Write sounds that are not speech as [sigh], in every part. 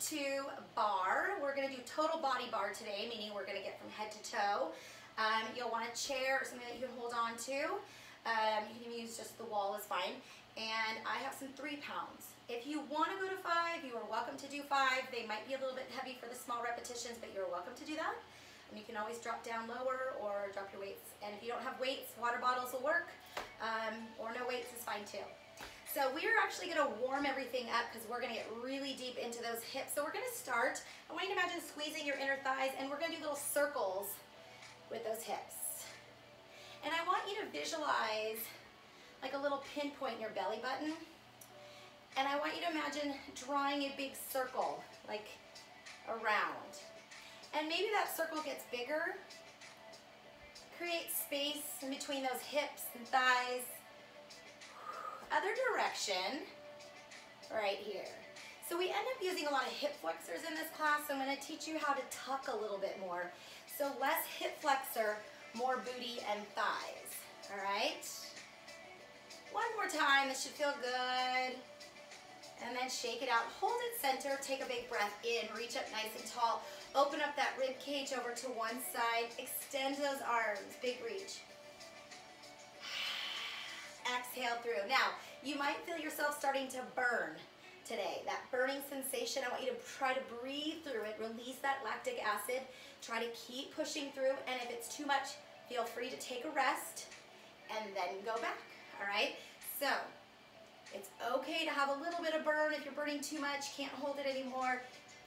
to barre. We're gonna do total body barre today, meaning we're gonna get from head to toe. Um, you'll want a chair or something that you can hold on to. Um, you can use just the wall is fine. And I have some three pounds. If you want to go to five, you are welcome to do five. They might be a little bit heavy for the small repetitions, but you're welcome to do that. And you can always drop down lower or drop your weights. And if you don't have weights, water bottles will work, um, or no weights is fine too. So we're actually gonna warm everything up because we're gonna get really deep into those hips. So we're gonna start, I want you to imagine squeezing your inner thighs and we're gonna do little circles with those hips. And I want you to visualize like a little pinpoint in your belly button. And I want you to imagine drawing a big circle, like around. And maybe that circle gets bigger. Create space in between those hips and thighs. Other direction, right here. So we end up using a lot of hip flexors in this class, so I'm gonna teach you how to tuck a little bit more. So less hip flexor, more booty and thighs, all right? One more time, this should feel good. And then shake it out. Hold it center, take a big breath in, reach up nice and tall. Open up that rib cage over to one side. Extend those arms, big reach. Exhale through. Now, you might feel yourself starting to burn today. That burning sensation, I want you to try to breathe through it, release that lactic acid, try to keep pushing through, and if it's too much, feel free to take a rest and then go back all right? So, it's okay to have a little bit of burn if you're burning too much, can't hold it anymore.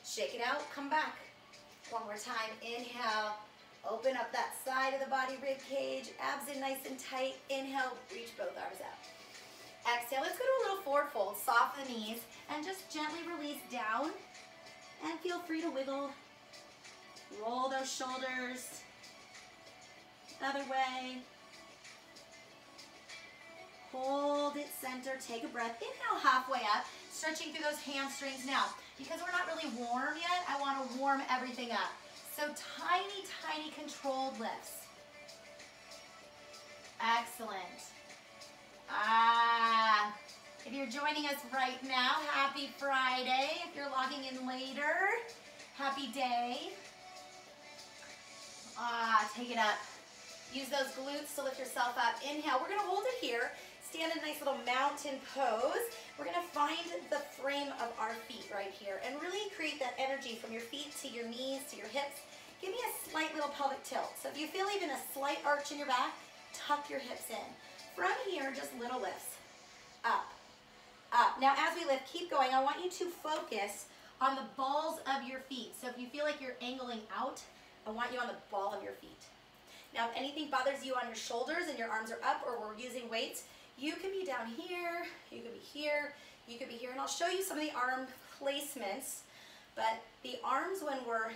Shake it out, come back. One more time, inhale, open up that side of the body rib cage, abs in nice and tight. Inhale, reach both arms out. Exhale, let's go to a little forward fold, Soften the knees, and just gently release down. And feel free to wiggle. Roll those shoulders. Other way. Hold it center, take a breath. Inhale halfway up, stretching through those hamstrings. Now, because we're not really warm yet, I want to warm everything up. So tiny, tiny controlled lifts. Excellent. Ah, if you're joining us right now, happy Friday. If you're logging in later, happy day. Ah, take it up. Use those glutes to lift yourself up. Inhale, we're gonna hold it here. Stand in a nice little mountain pose. We're gonna find the frame of our feet right here and really create that energy from your feet to your knees to your hips. Give me a slight little pelvic tilt. So if you feel even a slight arch in your back, tuck your hips in. From here, just little lifts. Up, up. Now as we lift, keep going. I want you to focus on the balls of your feet. So if you feel like you're angling out, I want you on the ball of your feet. Now if anything bothers you on your shoulders and your arms are up or we're using weights, you could be down here, you could be here, you could be here, and I'll show you some of the arm placements, but the arms when we're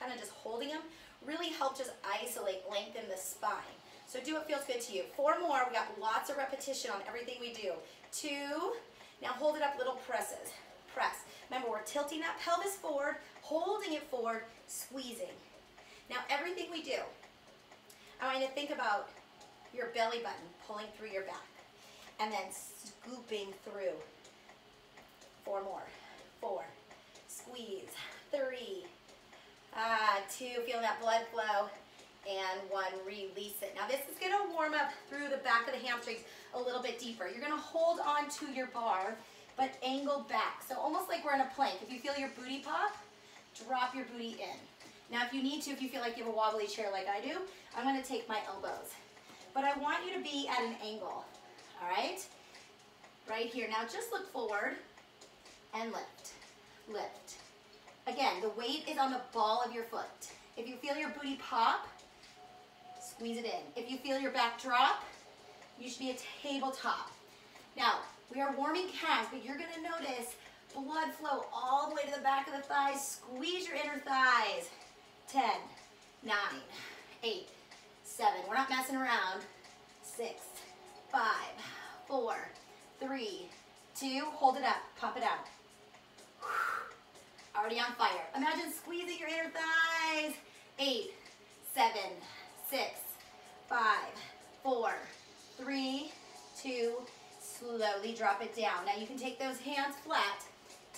kind of just holding them really help just isolate, lengthen the spine. So do what feels good to you. Four more, we got lots of repetition on everything we do. Two, now hold it up, little presses. Press. Remember, we're tilting that pelvis forward, holding it forward, squeezing. Now everything we do, I want you to think about your belly button pulling through your back and then scooping through. Four more. Four. Squeeze. Three. Ah, two. Feel that blood flow. And one. Release it. Now this is going to warm up through the back of the hamstrings a little bit deeper. You're going to hold on to your bar, but angle back. So almost like we're in a plank. If you feel your booty pop, drop your booty in. Now if you need to, if you feel like you have a wobbly chair like I do, I'm to take my elbows. But I want you to be at an angle all right? Right here. Now just look forward and lift, lift. Again, the weight is on the ball of your foot. If you feel your booty pop, squeeze it in. If you feel your back drop, you should be a tabletop. Now, we are warming calves, but you're gonna notice blood flow all the way to the back of the thighs. Squeeze your inner thighs. 10, 9, 8, 7. We're not messing around. 6, five, four, three, two, hold it up, pop it out. Already on fire. Imagine squeezing your inner thighs. Eight, seven, six, five, four, three, two, slowly drop it down. Now you can take those hands flat,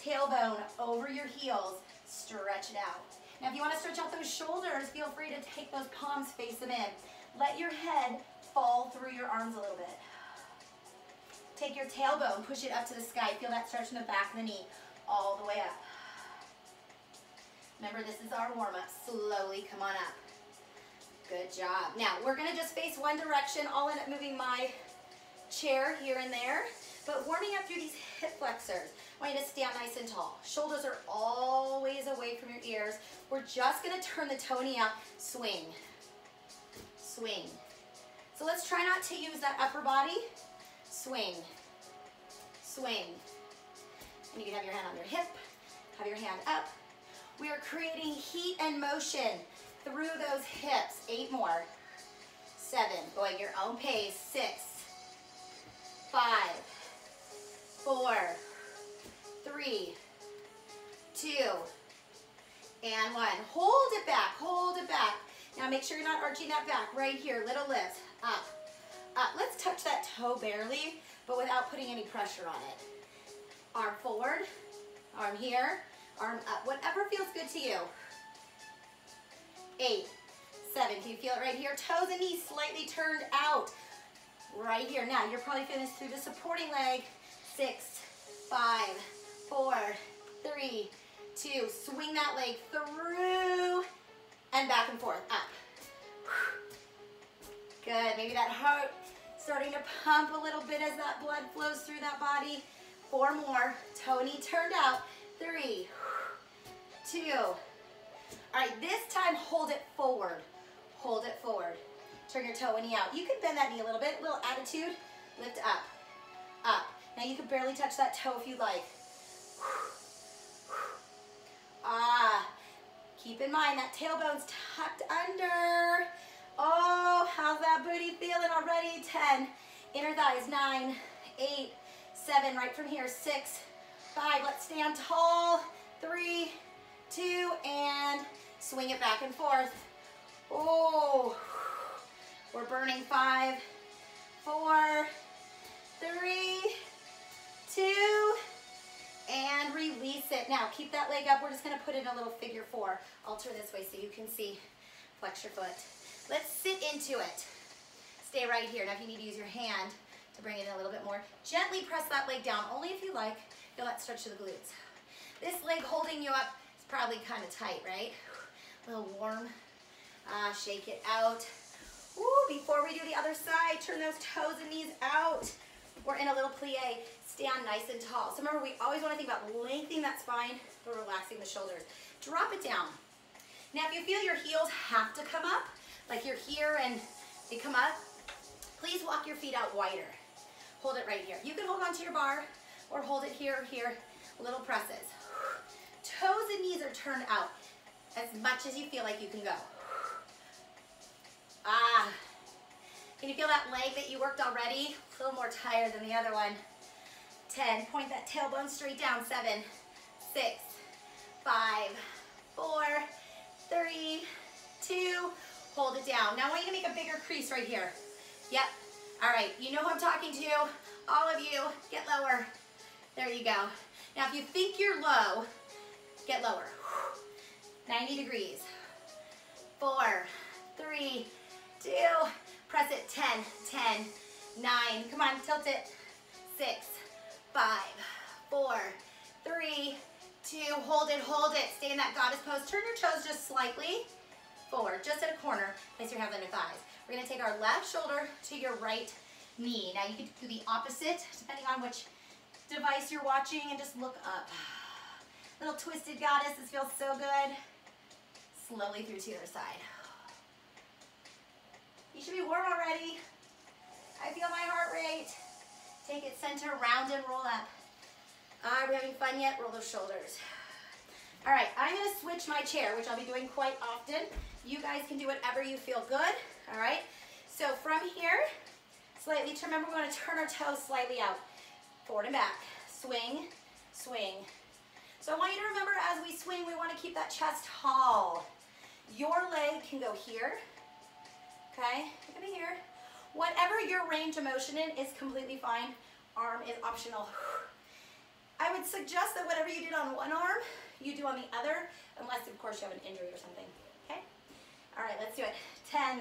tailbone over your heels, stretch it out. Now if you want to stretch out those shoulders, feel free to take those palms, face them in. Let your head fall through your arms a little bit. Take your tailbone, push it up to the sky. Feel that stretch in the back of the knee all the way up. Remember, this is our warm-up. Slowly come on up. Good job. Now, we're going to just face one direction. I'll end up moving my chair here and there. But warming up through these hip flexors. I want you to stand nice and tall. Shoulders are always away from your ears. We're just going to turn the toning out. Swing. Swing. So let's try not to use that upper body. Swing. Swing. And you can have your hand on your hip. Have your hand up. We are creating heat and motion through those hips. Eight more. Seven. Going at your own pace. Six. Five. Four. Three. Two. And one. Hold it back. Hold it back. Now make sure you're not arching that back. Right here. Little lift. Up. Up. Let's touch that toe barely, but without putting any pressure on it. Arm forward. Arm here. Arm up. Whatever feels good to you eight, seven. Can you feel it right here? Toes and knees slightly turned out. Right here. Now, you're probably feeling through the supporting leg. Six, five, four, three, two. Swing that leg through and back and forth. Up. Good. Maybe that heart starting to pump a little bit as that blood flows through that body. Four more. Tony turned out. Three, two, all right, this time hold it forward. Hold it forward. Turn your toe and knee out. You can bend that knee a little bit, little attitude. Lift up, up. Now you can barely touch that toe if you like. Ah, keep in mind that tailbone's tucked under. Oh, how's that booty feeling already? 10, inner thighs, nine, eight, seven, right from here, six, five, let's stand tall, three, two, and Swing it back and forth. Oh, we're burning five, four, three, two, and release it. Now, keep that leg up. We're just gonna put in a little figure four. I'll turn this way so you can see. Flex your foot. Let's sit into it. Stay right here. Now, if you need to use your hand to bring it in a little bit more, gently press that leg down, only if you like. Feel that stretch to the glutes. This leg holding you up is probably kind of tight, right? a little warm. Uh, shake it out. Ooh, before we do the other side, turn those toes and knees out. We're in a little plie. Stand nice and tall. So remember, we always want to think about lengthening that spine, but relaxing the shoulders. Drop it down. Now, if you feel your heels have to come up, like you're here and they come up, please walk your feet out wider. Hold it right here. You can hold onto your bar or hold it here or here. Little presses. Toes and knees are turned out as much as you feel like you can go. Ah, can you feel that leg that you worked already? A little more tired than the other one. 10, point that tailbone straight down. Seven, six, five, four, three, two, hold it down. Now I want you to make a bigger crease right here. Yep, all right, you know who I'm talking to. All of you, get lower. There you go. Now if you think you're low, get lower. 90 degrees. Four, three, two, press it, 10, 10, nine, come on, tilt it, six, five, four, three, two, hold it, hold it, stay in that goddess pose. Turn your toes just slightly forward, just at a corner, place your hands on your thighs. We're gonna take our left shoulder to your right knee. Now you can do the opposite, depending on which device you're watching, and just look up. [sighs] Little twisted goddess, this feels so good slowly through to the other side. You should be warm already. I feel my heart rate. Take it center, round and roll up. Ah, are we having fun yet? Roll those shoulders. [sighs] All right, I'm gonna switch my chair, which I'll be doing quite often. You guys can do whatever you feel good, all right? So from here, slightly, remember we wanna turn our toes slightly out. Forward and back, swing, swing. So I want you to remember as we swing, we wanna keep that chest tall. Your leg can go here, okay? It can be here. Whatever your range of motion in is completely fine. Arm is optional. I would suggest that whatever you did on one arm, you do on the other, unless of course you have an injury or something? All right, let's do it. 10,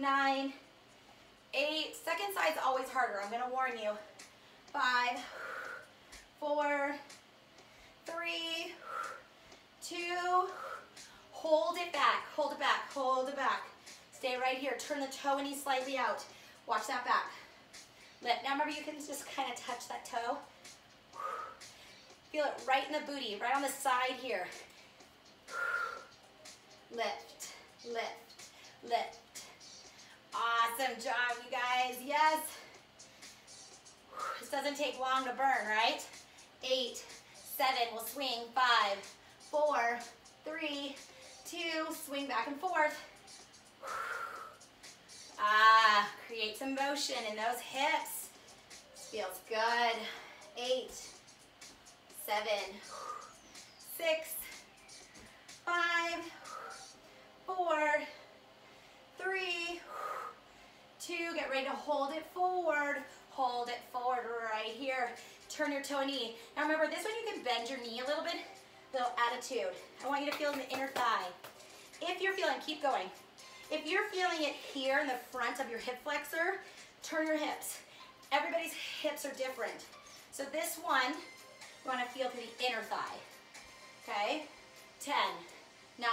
9, 8, second side's always harder, I'm gonna warn you. Five, four, three, two, hold it back, hold it back, hold it back. Stay right here, turn the toe and knee slightly out. Watch that back. Lift. Now remember you can just kind of touch that toe. Feel it right in the booty, right on the side here. Lift, lift, lift. Awesome job, you guys. Yes. This doesn't take long to burn, right? Eight, seven, we'll swing. Five, four, three, two, swing back and forth. Ah, create some motion in those hips. Feels good. Eight, seven, six, five, four, three, two. Get ready to hold it forward. Hold it forward right here. Turn your toe knee. Now remember, this one you can bend your knee a little bit, little attitude. I want you to feel in the inner thigh. If you're feeling, keep going. If you're feeling it here in the front of your hip flexor, turn your hips. Everybody's hips are different. So this one, you wanna feel through the inner thigh. Okay? 10, 9,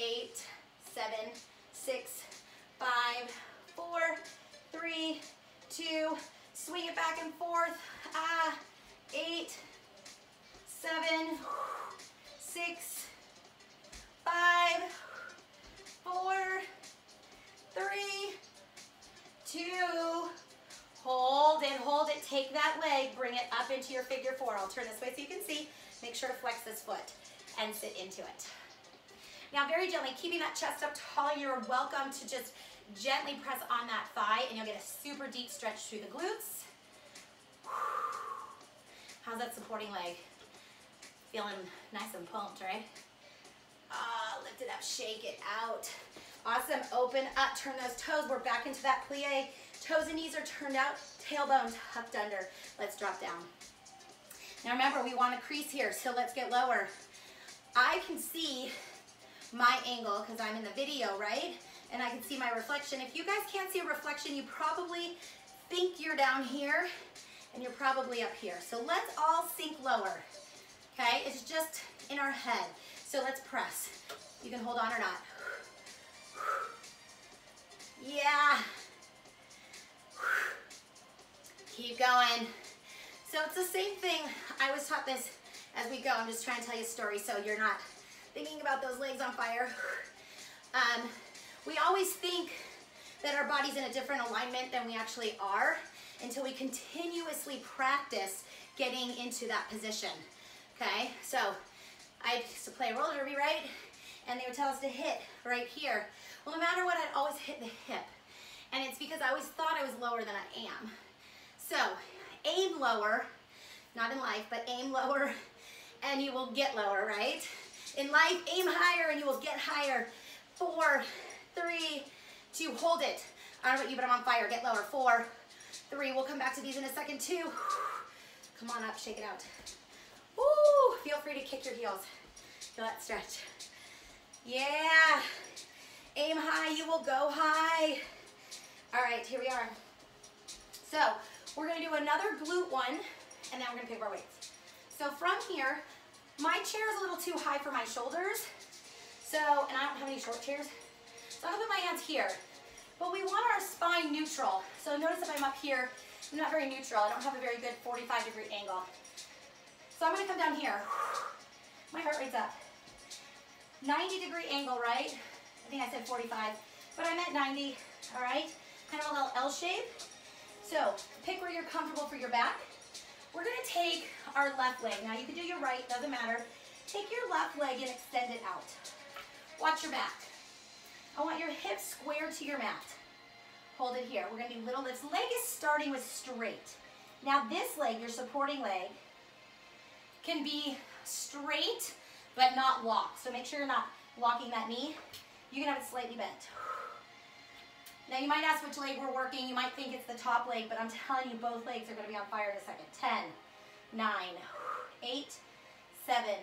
8, 7, 6, 5, 4, 3, two, swing it back and forth, ah, eight, seven, six, five, four, three, two, hold it, hold it, take that leg, bring it up into your figure four. I'll turn this way so you can see. Make sure to flex this foot and sit into it. Now very gently, keeping that chest up tall, you're welcome to just Gently press on that thigh and you'll get a super deep stretch through the glutes. How's that supporting leg? Feeling nice and pumped, right? Ah, lift it up, shake it out. Awesome, open up, turn those toes. We're back into that plie. Toes and knees are turned out, tailbone tucked under. Let's drop down. Now remember, we want to crease here, so let's get lower. I can see my angle because I'm in the video, right? and I can see my reflection. If you guys can't see a reflection, you probably think you're down here and you're probably up here. So let's all sink lower, okay? It's just in our head. So let's press. You can hold on or not. Yeah. Keep going. So it's the same thing. I was taught this as we go. I'm just trying to tell you a story so you're not thinking about those legs on fire. Um, we always think that our body's in a different alignment than we actually are until we continuously practice getting into that position. Okay, so I used to play roller derby, right? And they would tell us to hit right here. Well, no matter what, I'd always hit the hip. And it's because I always thought I was lower than I am. So aim lower, not in life, but aim lower and you will get lower, right? In life, aim higher and you will get higher. Four, three, two, hold it. I don't know about you, but I'm on fire. Get lower. Four, three. We'll come back to these in a second. Two. Come on up, shake it out. Woo! Feel free to kick your heels. Feel that stretch. Yeah. Aim high, you will go high. All right, here we are. So we're gonna do another glute one, and then we're gonna pick up our weights. So from here, my chair is a little too high for my shoulders. So, and I don't have any short chairs. So I'm gonna put my hands here. But we want our spine neutral. So notice if I'm up here, I'm not very neutral. I don't have a very good 45 degree angle. So I'm gonna come down here. My heart rate's up. 90 degree angle, right? I think I said 45, but I meant 90, all right? Kind of a little L shape. So pick where you're comfortable for your back. We're gonna take our left leg. Now you can do your right, doesn't matter. Take your left leg and extend it out. Watch your back. I want your hips square to your mat. Hold it here. We're gonna do little lifts. Leg is starting with straight. Now this leg, your supporting leg, can be straight, but not locked. So make sure you're not locking that knee. You can have it slightly bent. Now you might ask which leg we're working. You might think it's the top leg, but I'm telling you both legs are gonna be on fire in a second. 10, nine, eight, seven,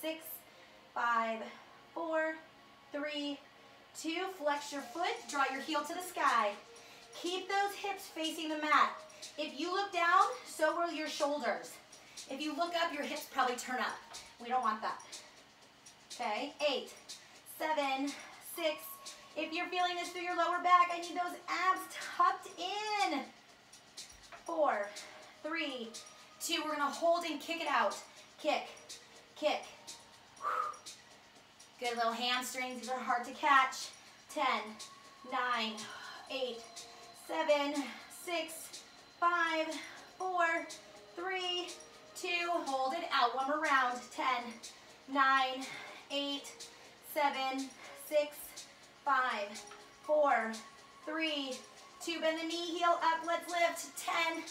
six, five, four, three, two. Flex your foot, draw your heel to the sky. Keep those hips facing the mat. If you look down, so will your shoulders. If you look up, your hips probably turn up. We don't want that. Okay, eight, seven, six. If you're feeling this through your lower back, I need those abs tucked in. Four, three, two. We're gonna hold and kick it out. Kick, kick. Good little hamstrings, these are hard to catch. Ten, nine, eight, seven, six, five, four, three, two. Hold it out. One more round. Ten, nine, eight, seven, six, five, four, three, two. Bend the knee, heel up. Let's lift. Ten,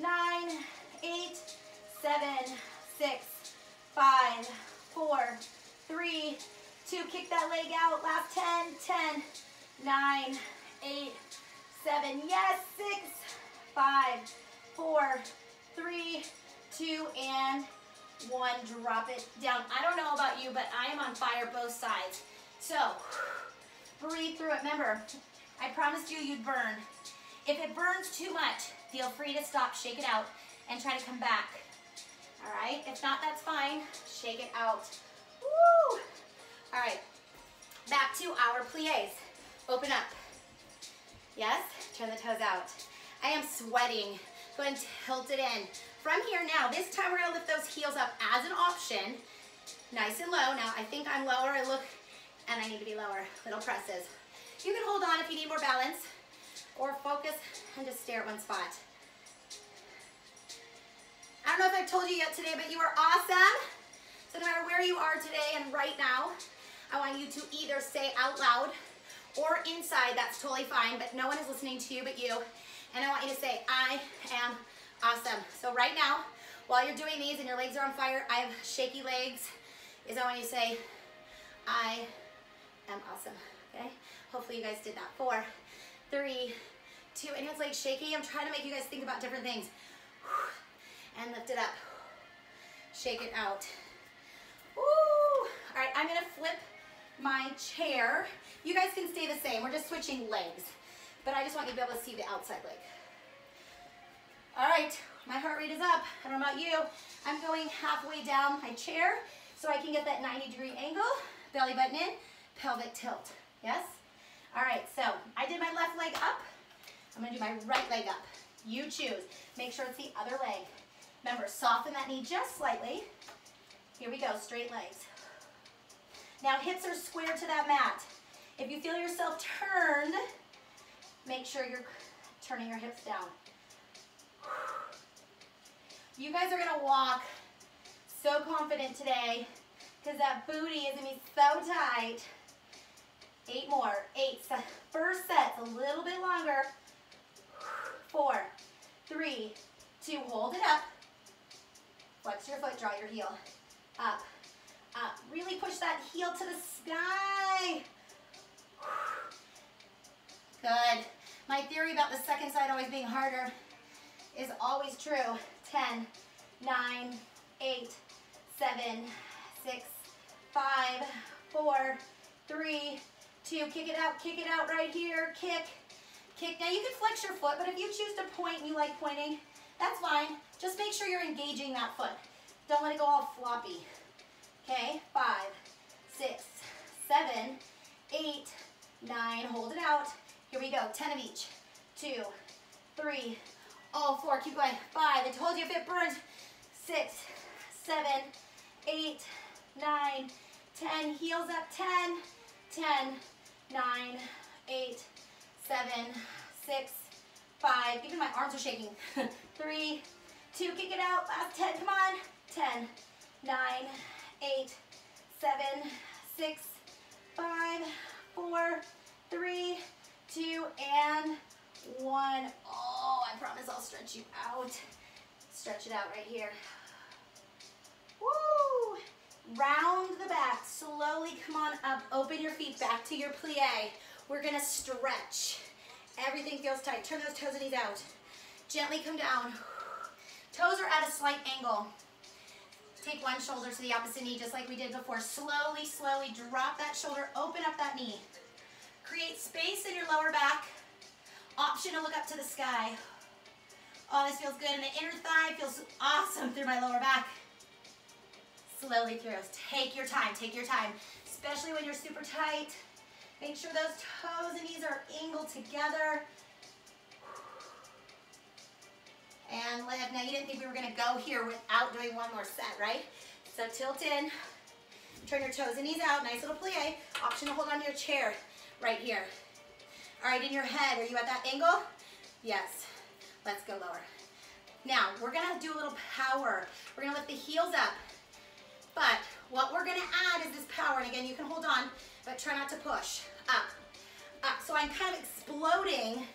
nine, eight, seven, six, five, four, three, two. Kick that leg out. Last ten, ten, nine, eight, seven. Yes, six, five, four, three, two, and one. Drop it down. I don't know about you, but I am on fire both sides. So, breathe through it. Remember, I promised you you'd burn. If it burns too much, feel free to stop, shake it out, and try to come back. All right? If not, that's fine. Shake it out. Woo! All right. Back to our plies. Open up. Yes? Turn the toes out. I am sweating. Go ahead and tilt it in. From here now, this time we're gonna lift those heels up as an option. Nice and low. Now, I think I'm lower. I look, I need to be lower. Little presses. You can hold on if you need more balance, or focus and just stare at one spot. I don't know if I've told you yet today, but you are awesome. So no matter where you are today and right now, I want you to either say out loud or inside, that's totally fine, but no one is listening to you but you. And I want you to say, I am awesome. So right now, while you're doing these and your legs are on fire, I have shaky legs, is I want you to say, I am awesome, okay? Hopefully you guys did that. Four, three, two, it's like shaky. I'm trying to make you guys think about different things. [sighs] And lift it up. Shake it out. Woo! All right, I'm gonna flip my chair. You guys can stay the same. We're just switching legs. But I just want you to be able to see the outside leg. All right, my heart rate is up. I don't know about you. I'm going halfway down my chair so I can get that 90 degree angle. Belly button in, pelvic tilt. Yes? All right, so I did my left leg up. I'm gonna do my right leg up. You choose. Make sure it's the other leg. Remember, soften that knee just slightly. Here we go, straight legs. Now hips are square to that mat. If you feel yourself turned, make sure you're turning your hips down. You guys are gonna walk so confident today because that booty is gonna be so tight. Eight more, Eight. First set, a little bit longer. Four, three, two, hold it up. Flex your foot, draw your heel. Up, up. Really push that heel to the sky. Good. My theory about the second side always being harder is always true. 10, 9, 8, 7, 6, 5, 4, 3, 2. Kick it out, kick it out right here. Kick, kick. Now you can flex your foot, but if you choose to point and you like pointing, that's fine. Just make sure you're engaging that foot. Don't let it go all floppy. Okay, five, six, seven, eight, nine. Hold it out. Here we go. Ten of each. Two, three, all four. Keep going. Five. I told you if it burns. Six, seven, eight, nine, ten. Heels up. Ten, ten, nine, eight, seven, six, five. Even my arms are shaking. [laughs] Three, two. Kick it out. Last ten. Come on. Ten, nine, eight, seven, six, five, four, three, two, and one. Oh, I promise I'll stretch you out. Stretch it out right here. Woo! Round the back. Slowly come on up. Open your feet back to your plie. We're gonna stretch. Everything feels tight. Turn those toes and knees out. Gently come down. Toes are at a slight angle. Take one shoulder to the opposite knee just like we did before. Slowly, slowly drop that shoulder, open up that knee. Create space in your lower back. Option to look up to the sky. Oh, this feels good. And the inner thigh feels awesome through my lower back. Slowly through. Take your time, take your time. Especially when you're super tight. Make sure those toes and knees are angled together. And lift. Now you didn't think we were gonna go here without doing one more set, right? So tilt in, turn your toes and knees out, nice little plie. Option to hold onto your chair right here. All right, in your head, are you at that angle? Yes, let's go lower. Now, we're gonna do a little power. We're gonna lift the heels up. But what we're gonna add is this power, and again, you can hold on, but try not to push. Up, up. So I'm kind of exploding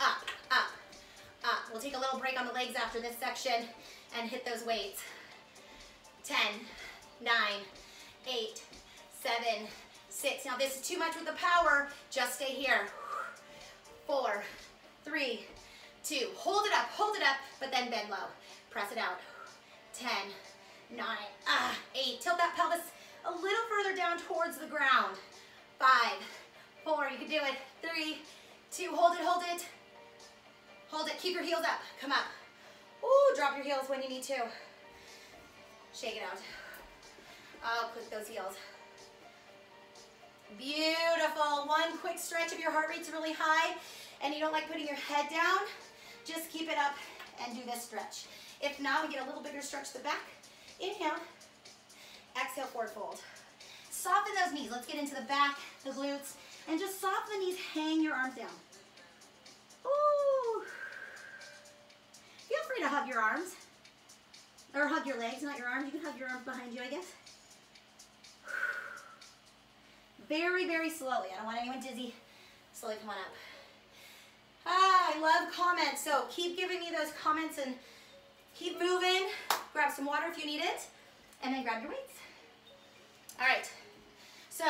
up, up, up. We'll take a little break on the legs after this section and hit those weights. 10, 9, 8, 7, 6. Now this is too much with the power. Just stay here. 4, 3, 2. Hold it up, hold it up, but then bend low. Press it out. 10, 9, ah, 8. Tilt that pelvis a little further down towards the ground. 5, 4, you can do it. 3, 2, hold it, hold it. Hold it, keep your heels up. Come up. Ooh, drop your heels when you need to. Shake it out. Oh, click those heels. Beautiful. One quick stretch if your heart rate's really high and you don't like putting your head down, just keep it up and do this stretch. If not, we get a little bigger stretch to the back. Inhale. Exhale, forward fold. Soften those knees. Let's get into the back, the glutes, and just soften the knees. Hang your arms down. Ooh. Feel free to hug your arms. Or hug your legs, not your arms. You can hug your arms behind you, I guess. Very, very slowly. I don't want anyone dizzy. Slowly come on up. Ah, I love comments. So keep giving me those comments and keep moving. Grab some water if you need it. And then grab your weights. All right. So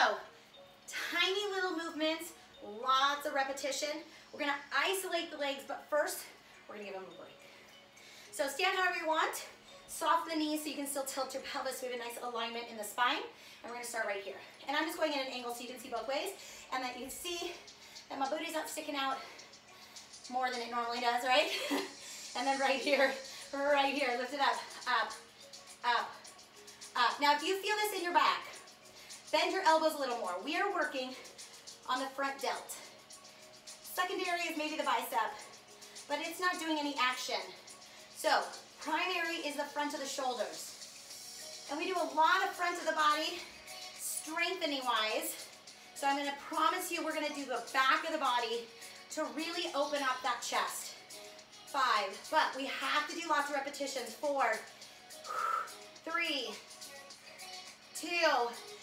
tiny little movements, lots of repetition. We're gonna isolate the legs, but first, we're gonna give them a break. So stand however you want. Soften the knees so you can still tilt your pelvis. We have a nice alignment in the spine. And we're gonna start right here. And I'm just going in an angle so you can see both ways. And that you can see that my booty's not sticking out more than it normally does, right? [laughs] and then right here, right here, lift it up, up, up, up. Now if you feel this in your back, bend your elbows a little more. We are working on the front delt. Secondary is maybe the bicep, but it's not doing any action. So primary is the front of the shoulders. And we do a lot of front of the body, strengthening wise. So I'm gonna promise you we're gonna do the back of the body to really open up that chest. Five, but we have to do lots of repetitions. Four, three, two,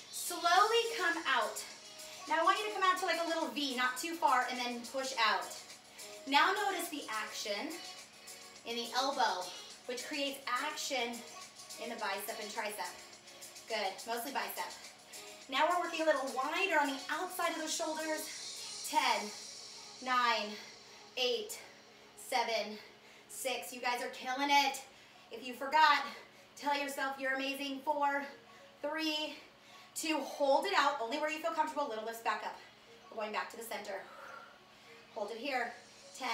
slowly come out. Now I want you to come out to like a little V, not too far, and then push out. Now notice the action in the elbow, which creates action in the bicep and tricep. Good, mostly bicep. Now we're working a little wider on the outside of the shoulders. 10, nine, eight, seven, six. You guys are killing it. If you forgot, tell yourself you're amazing. Four, three, two. Hold it out, only where you feel comfortable. Little lifts back up. We're going back to the center. Hold it here. 10,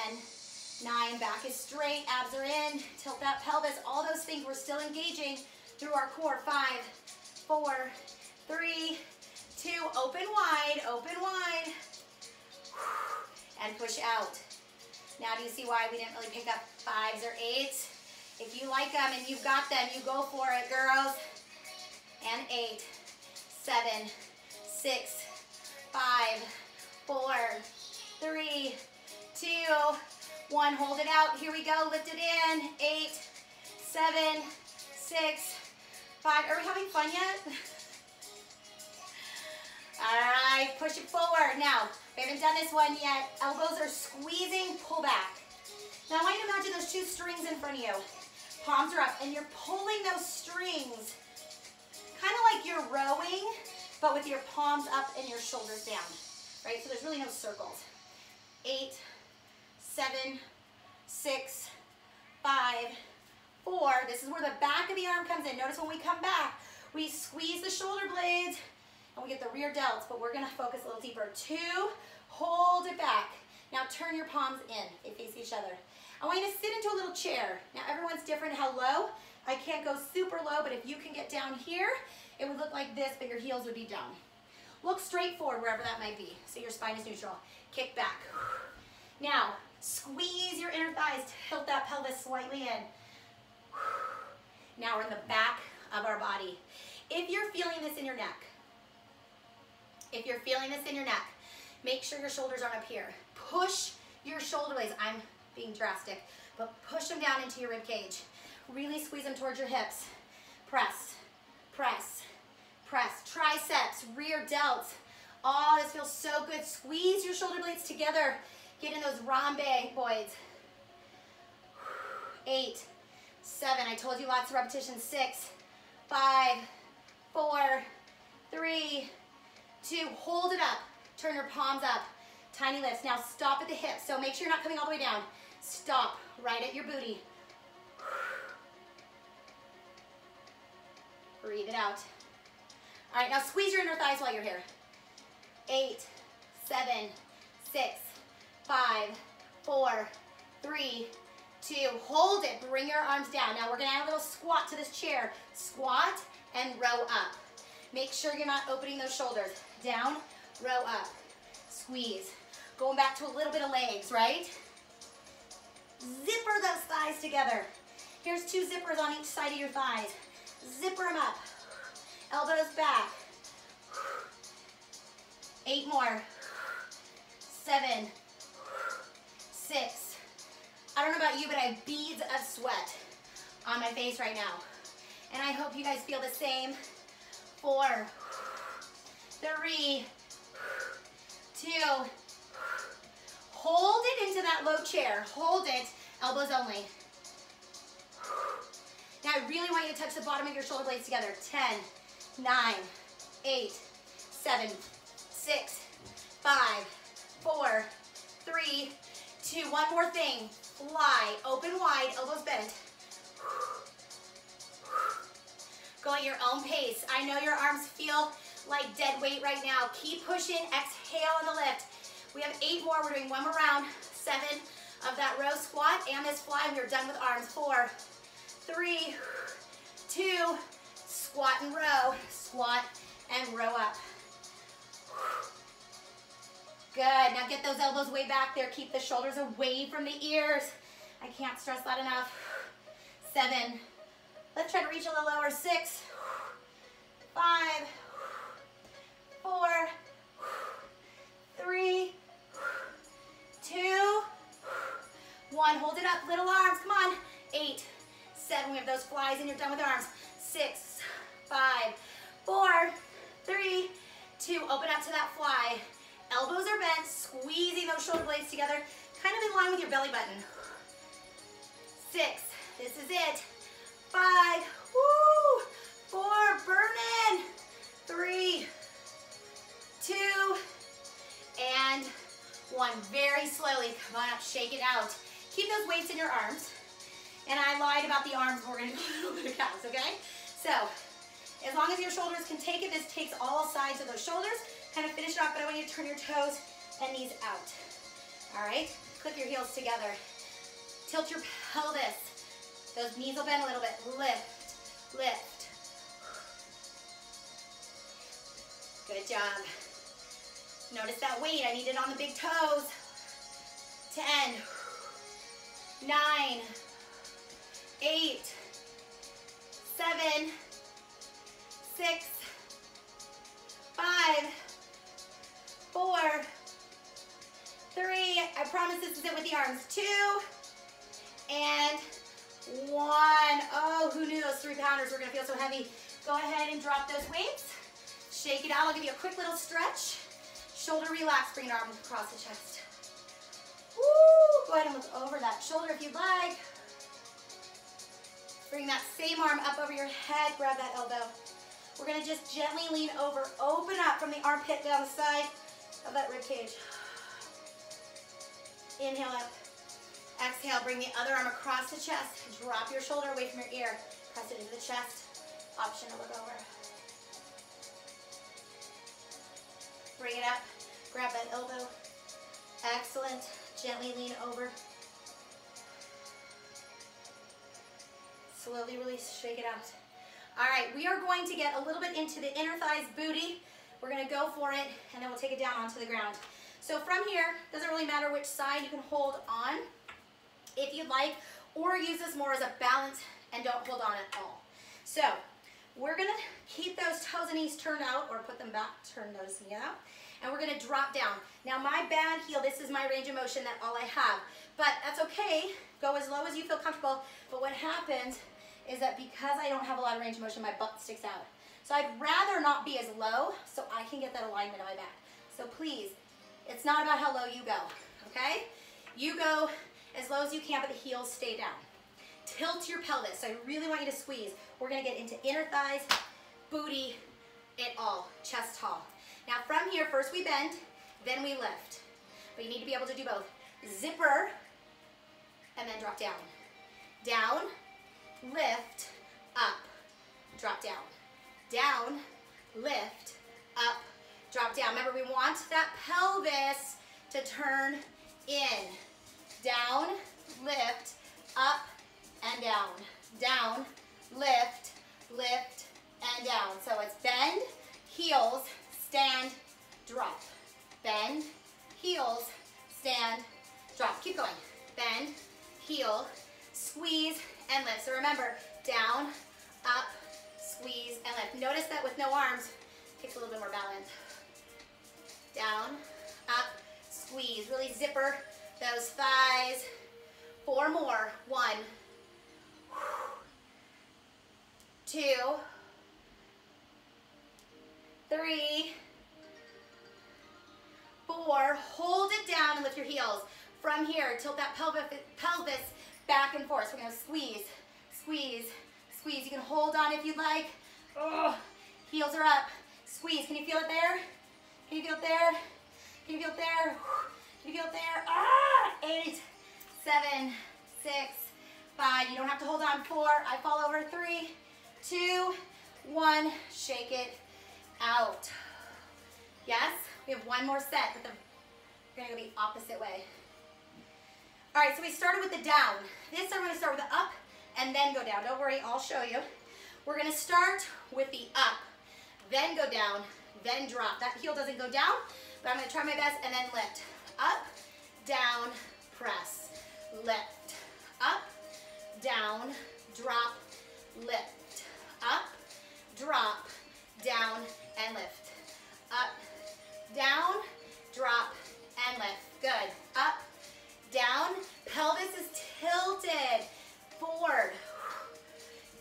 nine, back is straight, abs are in. Tilt that pelvis. All those things we're still engaging through our core. Five, four, three, two. Open wide, open wide and push out. Now do you see why we didn't really pick up fives or eights? If you like them and you've got them, you go for it, girls. And eight, seven, six, five, four, three, two, one. Hold it out. Here we go. Lift it in. Eight, seven, six, five. Are we having fun yet? [laughs] All right, push it forward. Now, we haven't done this one yet. Elbows are squeezing, pull back. Now I want you to imagine those two strings in front of you. Palms are up, and you're pulling those strings, kind of like you're rowing, but with your palms up and your shoulders down, right? So there's really no circles. Eight, seven, six, five, four. This is where the back of the arm comes in. Notice when we come back, we squeeze the shoulder blades and we get the rear delts, but we're gonna focus a little deeper. Two, hold it back. Now turn your palms in, they face each other. I want you to sit into a little chair. Now everyone's different how low. I can't go super low, but if you can get down here, it would look like this, but your heels would be down. Look straight forward wherever that might be, so your spine is neutral. Kick back. Now, squeeze your inner thighs, tilt that pelvis slightly in. Now we're in the back of our body. If you're feeling this in your neck, if you're feeling this in your neck, make sure your shoulders aren't up here. Push your shoulder blades. I'm being drastic, but push them down into your rib cage. Really squeeze them towards your hips. Press, press, press. Triceps, rear delts. Oh, this feels so good. Squeeze your shoulder blades together. Get in those rhomboids. Eight, seven. I told you lots of repetitions. Six, five, four, three, two. Hold it up. Turn your palms up. Tiny lifts. Now stop at the hips. So make sure you're not coming all the way down. Stop right at your booty. Breathe it out. All right, now squeeze your inner thighs while you're here. Eight, seven, six, five, four, three, two. Hold it. Bring your arms down. Now we're to add a little squat to this chair. Squat and row up. Make sure you're not opening those shoulders. Down, row up. Squeeze. Going back to a little bit of legs, right? Zipper those thighs together. Here's two zippers on each side of your thighs. Zipper them up. Elbows back. Eight more. Seven. Six. I don't know about you, but I have beads of sweat on my face right now. And I hope you guys feel the same. Four. Three. Two. Hold it into that low chair. Hold it, elbows only. Now I really want you to touch the bottom of your shoulder blades together. 10, 9, 8, 7, 6, 5, 4, 3, 2. One more thing. Fly, open wide, elbows bent. Go at your own pace. I know your arms feel like dead weight right now. Keep pushing, exhale on the lift. We have eight more. We're doing one more round. Seven of that row squat and this fly. We are done with arms. Four, three, two, squat and row, squat and row up. Good, now get those elbows way back there. Keep the shoulders away from the ears. I can't stress that enough. Seven, let's try to reach a little lower. Six, five, four, three, two, one. Hold it up, little arms, come on. Eight, seven, we have those flies and you're done with your arms. Six, five, four, three, two. Open up to that fly. Elbows are bent, squeezing those shoulder blades together, kind of in line with your belly button. Six, this is it. Shake it out. Keep those weights in your arms. And I lied about the arms, we're gonna do a little bit of cows, okay? So, as long as your shoulders can take it, this takes all sides of those shoulders. Kind of finish it off, but I want you to turn your toes and knees out. All right, clip your heels together. Tilt your pelvis. Those knees will bend a little bit. Lift, lift. Good job. Notice that weight, I need it on the big toes. 10, 9, 8, 7, 6, 5, 4, 3, I promise this is it with the arms, 2, and 1. Oh, who knew those three pounders were gonna feel so heavy? Go ahead and drop those weights. Shake it out, I'll give you a quick little stretch. Shoulder relax, bring your arm across the chest. Go ahead and look over that shoulder if you'd like. Bring that same arm up over your head, grab that elbow. We're gonna just gently lean over, open up from the armpit down the side of that rib cage. Inhale up. Exhale, bring the other arm across the chest. Drop your shoulder away from your ear. Press it into the chest. Option to look over. Bring it up. Grab that elbow. Excellent. Gently lean over. Slowly release, shake it out. All right, we are going to get a little bit into the inner thighs booty. We're gonna go for it, and then we'll take it down onto the ground. So from here, doesn't really matter which side you can hold on if you'd like, or use this more as a balance and don't hold on at all. So we're gonna keep those toes and knees turned out or put them back, turn those knees out, and we're gonna drop down. Now my bad heel, this is my range of motion, that all I have, but that's okay. Go as low as you feel comfortable, but what happens is that because I don't have a lot of range of motion, my butt sticks out. So I'd rather not be as low so I can get that alignment on my back. So please, it's not about how low you go, okay? You go as low as you can, but the heels stay down. Tilt your pelvis. So I really want you to squeeze. We're gonna get into inner thighs, booty, it all, chest tall. Now from here, first we bend, then we lift. But you need to be able to do both. Zipper, and then drop down. Down, lift, up, drop down. Down, lift, up, drop down. Remember, we want that pelvis to turn in. Down, lift, up, and down. Down, lift, lift, and down. So it's bend, heels, stand, drop. Bend, heels, stand, drop. Keep going. Bend, heel, squeeze, and lift. So remember, down, up, squeeze, and lift. Notice that with no arms, takes a little bit more balance. Down, up, squeeze. Really zipper those thighs. Four more. One, two, three, four. Hold it down and lift your heels. From here, tilt that pelvis, pelvis back and forth. So we're gonna squeeze, squeeze, squeeze. You can hold on if you'd like. Oh, heels are up. Squeeze. Can you feel it there? Can you feel it there? Can you feel it there? Can you feel it there? Ah! Eight, seven, six, five. You don't have to hold on. Four. I fall over. Three, two, one. Shake it out. Yes? We have one more set, but the, we're gonna go the opposite way. All right, so we started with the down. This I'm gonna start with the up and then go down. Don't worry, I'll show you. We're gonna start with the up, then go down, then drop. That heel doesn't go down, but I'm gonna try my best and then lift. Up, down, press, lift. Up, down, drop, lift. Up, drop, down, and lift. Up, down, drop, and lift. Good. Up, down, pelvis is tilted, forward,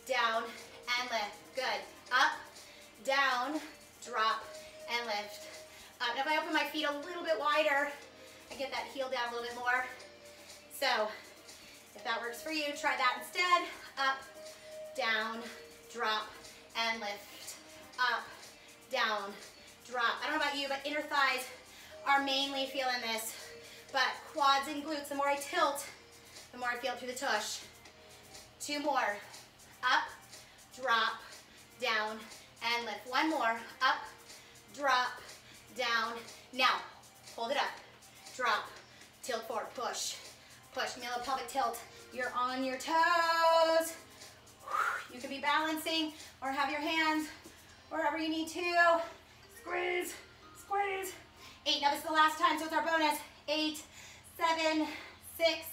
down, and lift. Good. Up, down, drop, and lift. Up. Now if I open my feet a little bit wider, I get that heel down a little bit more. So if that works for you, try that instead. Up, down, drop, and lift. Up, down, drop. I don't know about you, but inner thighs are mainly feeling this. But quads and glutes, the more I tilt, the more I feel through the tush. Two more. Up, drop, down, and lift. One more. Up, drop, down. Now, hold it up. Drop, tilt forward, push. Push, middle pelvic tilt. You're on your toes. You could be balancing or have your hands wherever you need to. Squeeze, squeeze. Eight, now this is the last time, so it's our bonus eight, seven, six,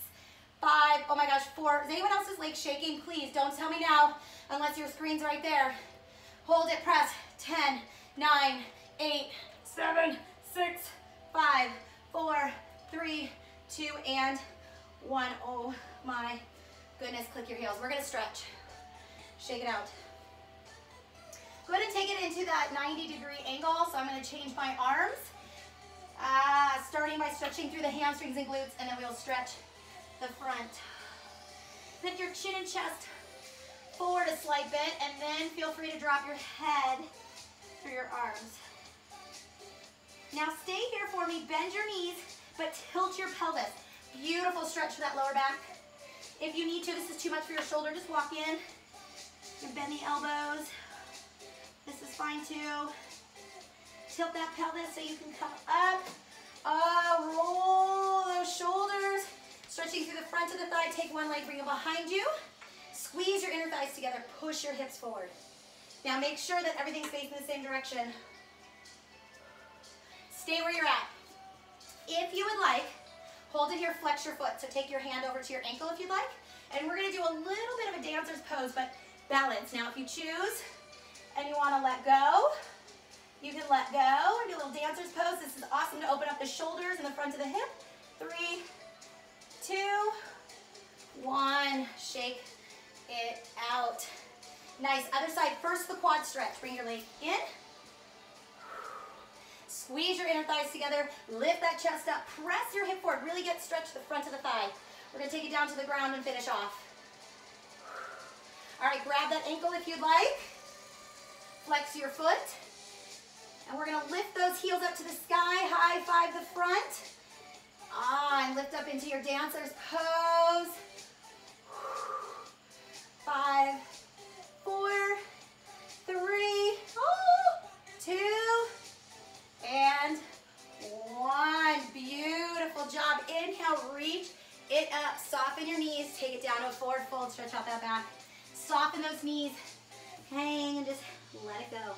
five, oh my gosh, four. Is anyone else's leg shaking? Please don't tell me now unless your screen's right there. Hold it, press. 10, 9, 8, 7, 6, 5, 4, 3, 2, and 1. Oh my goodness, click your heels. We're gonna stretch. Shake it out. Go ahead and take it into that 90 degree angle. So I'm gonna change my arms. Ah, starting by stretching through the hamstrings and glutes, and then we'll stretch the front. Lift your chin and chest forward a slight bit, and then feel free to drop your head through your arms. Now stay here for me, bend your knees, but tilt your pelvis. Beautiful stretch for that lower back. If you need to, this is too much for your shoulder, just walk in and bend the elbows. This is fine too. Tilt that pelvis so you can come up. Uh, roll those shoulders. Stretching through the front of the thigh. Take one leg, bring it behind you. Squeeze your inner thighs together. Push your hips forward. Now make sure that everything's facing the same direction. Stay where you're at. If you would like, hold it here, flex your foot. So take your hand over to your ankle if you'd like. And we're gonna do a little bit of a dancer's pose, but balance. Now if you choose and you wanna let go, you can let go and do a little dancer's pose. This is awesome to open up the shoulders and the front of the hip. Three, two, one. Shake it out. Nice. Other side. First the quad stretch. Bring your leg in. Squeeze your inner thighs together. Lift that chest up. Press your hip forward. Really get stretched the front of the thigh. We're going to take it down to the ground and finish off. All right, grab that ankle if you'd like. Flex your foot. And we're going to lift those heels up to the sky. High five the front. Ah, and lift up into your dancer's pose. Five, four, three, oh, two, and one. Beautiful job. Inhale, reach it up. Soften your knees. Take it down to a forward fold. Stretch out that back. Soften those knees. Hang and just let it go.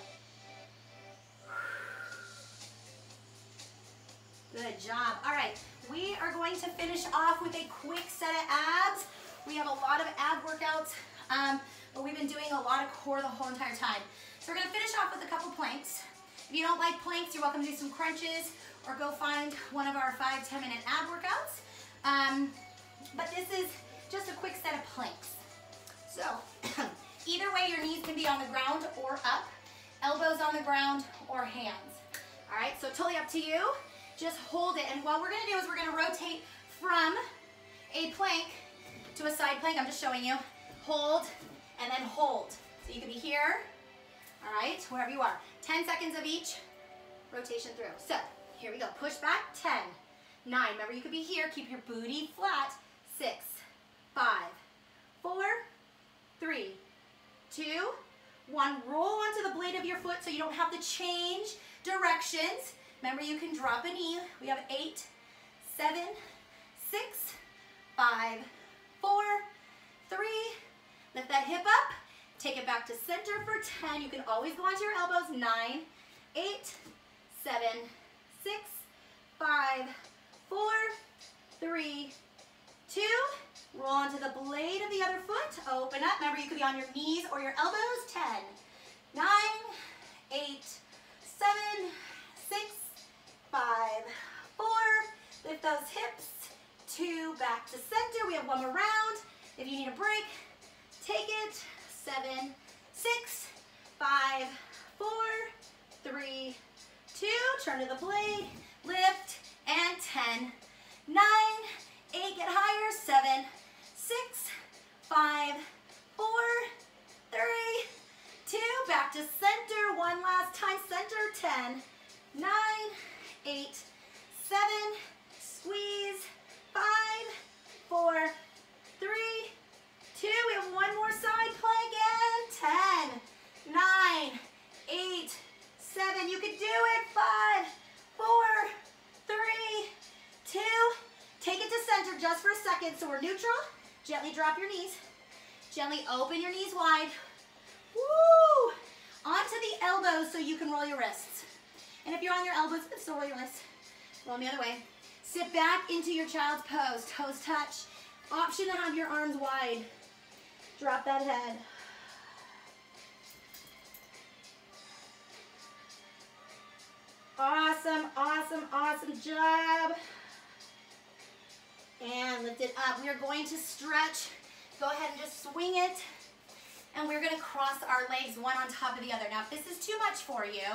Good job. All right, we are going to finish off with a quick set of abs. We have a lot of ab workouts, um, but we've been doing a lot of core the whole entire time. So we're gonna finish off with a couple planks. If you don't like planks, you're welcome to do some crunches or go find one of our five, 10 minute ab workouts. Um, but this is just a quick set of planks. So [clears throat] either way, your knees can be on the ground or up, elbows on the ground or hands. All right, so totally up to you. Just hold it. And what we're gonna do is we're gonna rotate from a plank to a side plank. I'm just showing you. Hold and then hold. So you can be here, all right, wherever you are. 10 seconds of each rotation through. So here we go. Push back, 10, 9. Remember, you could be here. Keep your booty flat. Six, five, four, three, two, one. Roll onto the blade of your foot so you don't have to change directions. Remember, you can drop a knee. We have eight, seven, six, five, four, three. Lift that hip up. Take it back to center for 10. You can always go onto your elbows. Nine, eight, seven, six, five, four, three, two. Roll onto the blade of the other foot. Open up. Remember, you could be on your knees or your elbows. Ten, nine, eight, seven, six, five, four. Lift those hips. Two, back to center. We have one more round. If you need a break, take it. Seven, six, five, four, three, two. Turn to the blade. Lift. And ten, nine, eight. Get higher. Seven, six, five, four, three, two. Back to center. One last time. Center. Ten, nine, eight, seven, squeeze, five, four, three, two. We have one more side plank and 10, nine, eight, seven. You can do it. Five, just for a second. So we're neutral. Gently drop your knees. Gently open your knees wide. Woo! Onto the elbows so you can roll your wrists. And if you're on your elbows, still roll your wrists. Roll the other way. Sit back into your child's pose. Toes touch. Option to have your arms wide. Drop that head. Awesome, awesome, awesome job. And lift it up. We are going to stretch. Go ahead and just swing it. And we're gonna cross our legs one on top of the other. Now, if this is too much for you,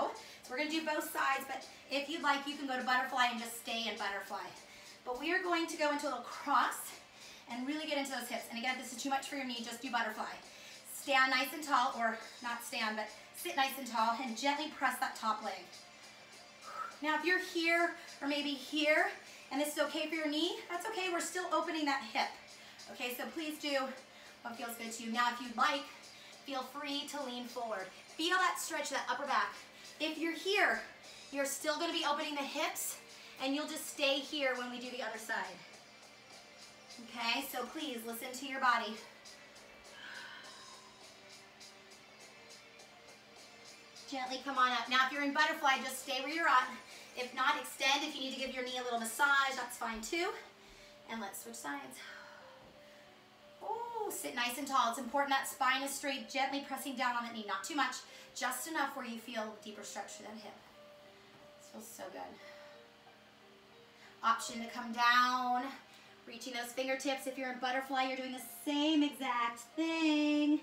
so we're gonna do both sides, but if you'd like, you can go to butterfly and just stay in butterfly. But we are going to go into a little cross and really get into those hips. And again, if this is too much for your knee, just do butterfly. Stand nice and tall, or not stand, but sit nice and tall and gently press that top leg. Now, if you're here or maybe here, and this is okay for your knee, that's okay. We're still opening that hip. Okay, so please do what feels good to you. Now, if you'd like, feel free to lean forward. Feel that stretch, that upper back. If you're here, you're still gonna be opening the hips and you'll just stay here when we do the other side. Okay, so please listen to your body. Gently come on up. Now, if you're in butterfly, just stay where you're at. If not, extend. If you need to give your knee a little massage, that's fine too. And let's switch sides. Oh, sit nice and tall. It's important that spine is straight, gently pressing down on the knee. Not too much, just enough where you feel deeper stretch through that hip. This feels so good. Option to come down, reaching those fingertips. If you're in butterfly, you're doing the same exact thing.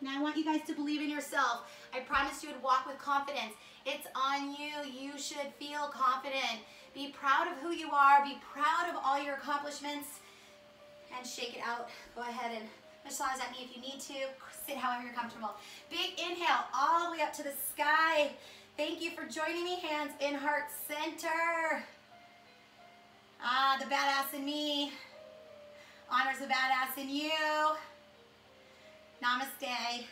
Now I want you guys to believe in yourself. I promised you would walk with confidence. It's on you. You should feel confident. Be proud of who you are. Be proud of all your accomplishments. And shake it out. Go ahead and massage that knee if you need to. Sit however you're comfortable. Big inhale all the way up to the sky. Thank you for joining me. Hands in heart center. Ah, the badass in me honors the badass in you. Namaste.